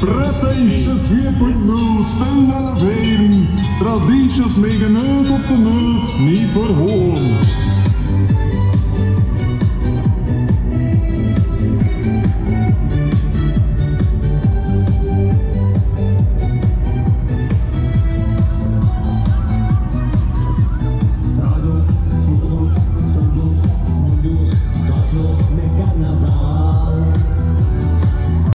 Pretteester 2.0, de elevering. Tradities meegenuit op de neut, niet verholen.